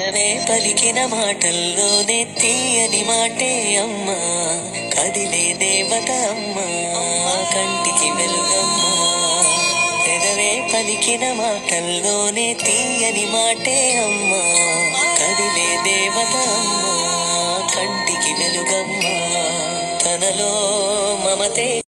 పెదవే పలికిన మాటల్లోనే తీయని మాటే అమ్మా. కదిలే దేవత అమ్మా. కంటికి వెలుగమ్మా. పెదవే పలికిన మాటల్లోనే తీయని మాటే అమ్మా. కదిలే దేవత అమ్మా. కంటికి వెలుగమ్మా. తనలో మమతే